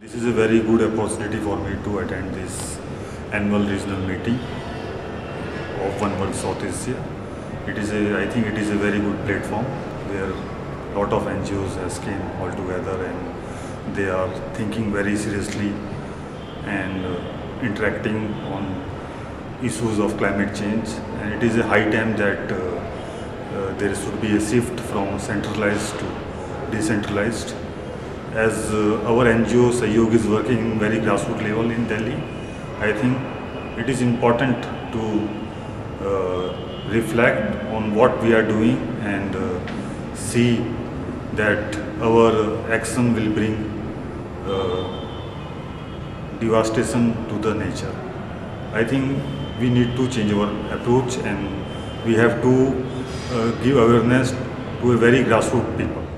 This is a very good opportunity for me to attend this annual regional meeting of One World South Asia. It is a, I think it is a very good platform where a lot of NGOs has came all together and they are thinking very seriously and uh, interacting on issues of climate change and it is a high time that uh, uh, there should be a shift from centralized to decentralized as uh, our NGO Sahyog is working in very grassroots level in Delhi, I think it is important to uh, reflect on what we are doing and uh, see that our action will bring uh, devastation to the nature. I think we need to change our approach and we have to uh, give awareness to a very grassroots people.